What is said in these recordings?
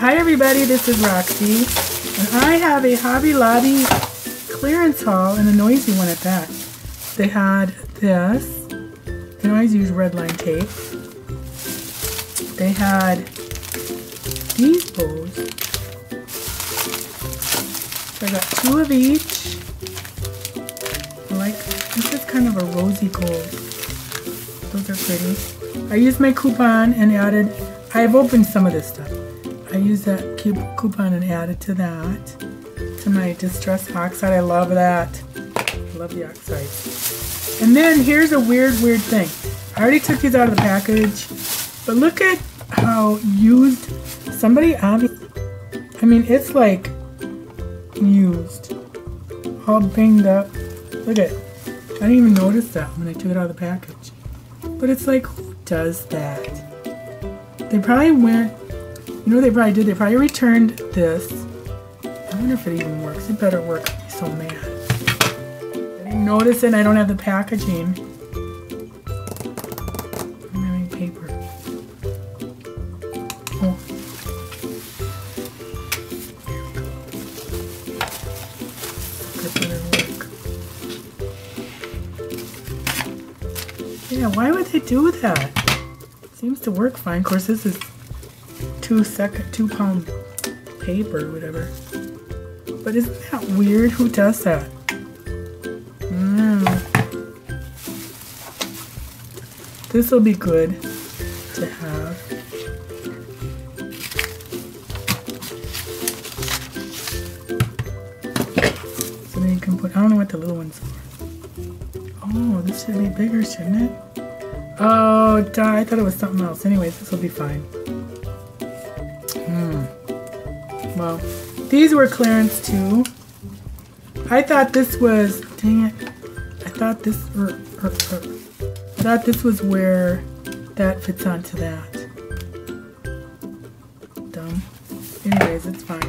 Hi everybody, this is Roxy, and I have a Hobby Lobby clearance haul and a noisy one at that. They had this, I always use red line tape. They had these bows. So I got two of each. I like, this is kind of a rosy gold. Those are pretty. I used my coupon and added, I've opened some of this stuff. Used that coupon and added to that, to my Distress Oxide. I love that. I love the oxide. And then here's a weird, weird thing. I already took these out of the package, but look at how used somebody obviously, I mean, it's like used, all banged up. Look at it. I didn't even notice that when I took it out of the package. But it's like, who does that? They probably went you know what they probably did? They probably returned this. I wonder if it even works. It better work. I'm so mad. I didn't notice it I don't have the packaging. I'm having paper. Oh. Yeah, why would they do that? Seems to work fine. Of course, this is two second two pound paper whatever. But isn't that weird? Who does that? Mm. This will be good to have. So then you can put, I don't know what the little ones are. Oh, this should be bigger, shouldn't it? Oh, I thought it was something else. Anyways, this will be fine. Well, these were clearance too. I thought this was, dang it. I thought this, er, er, er, I thought this was where that fits onto that. Dumb. Anyways, it's fine.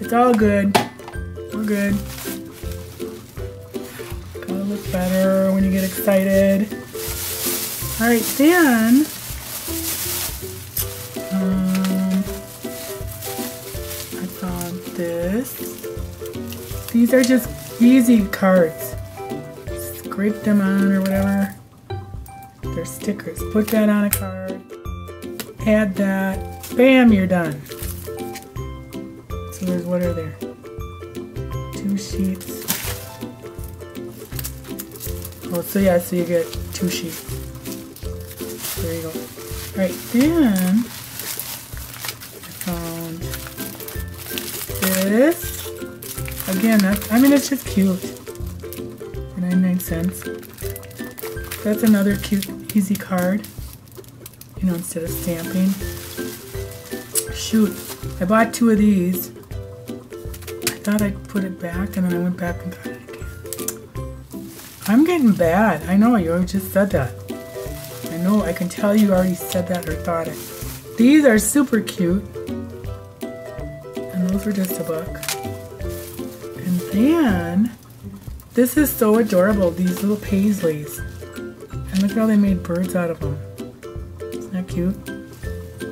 It's all good. We're good. Gotta look better when you get excited. Alright, then These are just easy cards. Scrape them on or whatever. They're stickers. Put that on a card. Add that. Bam, you're done. So there's, what are there? Two sheets. Oh, so yeah, so you get two sheets. There you go. Alright, then Again, that's, I mean, it's just cute. 99 cents. That's another cute, easy card. You know, instead of stamping. Shoot, I bought two of these. I thought I'd put it back, and then I went back and got it again. I'm getting bad. I know, you just said that. I know, I can tell you already said that or thought it. These are super cute. And those were just a buck. And this is so adorable, these little paisleys. And look how they made birds out of them. Isn't that cute?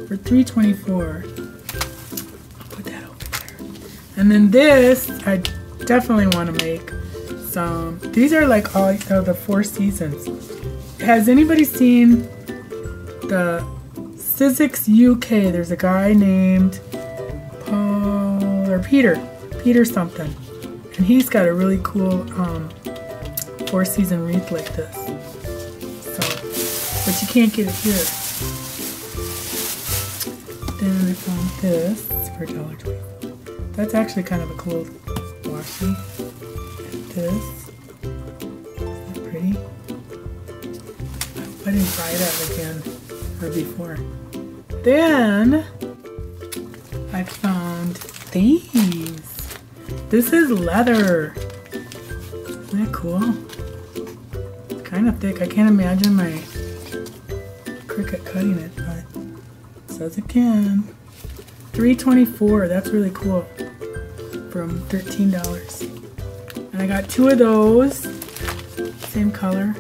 For 324 I'll put that over there. And then this, I definitely want to make some. These are like all uh, the four seasons. Has anybody seen the Sizzix UK? There's a guy named Paul or Peter. Peter something. And he's got a really cool um, four season wreath like this. So, but you can't get it here. Then I found this for $1.20. That's actually kind of a cool washi. This. Isn't that pretty? I didn't buy that again or before. Then I found these. This is leather. Isn't that cool? It's kind of thick. I can't imagine my Cricut cutting it, but it says it can. 324 That's really cool. From $13. And I got two of those. Same color.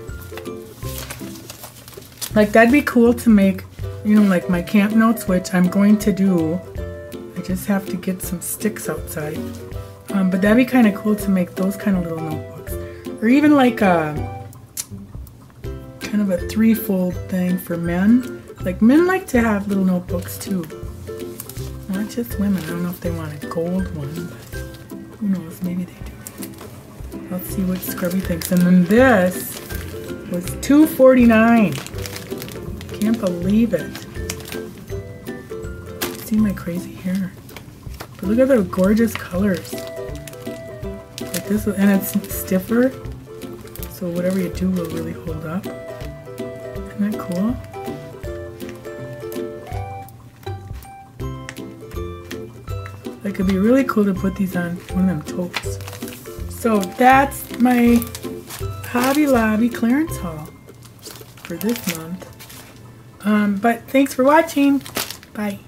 Like that'd be cool to make, you know, like my camp notes, which I'm going to do I just have to get some sticks outside. Um, but that'd be kind of cool to make those kind of little notebooks. Or even like a kind of a three-fold thing for men. Like men like to have little notebooks too. Not just women. I don't know if they want a gold one, but who knows, maybe they do. Let's see what Scrubby thinks. And then this was $2.49. Can't believe it. See my crazy hair. But look at the gorgeous colors. This, and it's stiffer. So whatever you do will really hold up. Isn't that cool? It could be really cool to put these on one of them totes. So that's my Hobby Lobby clearance haul for this month. Um, but thanks for watching. Bye.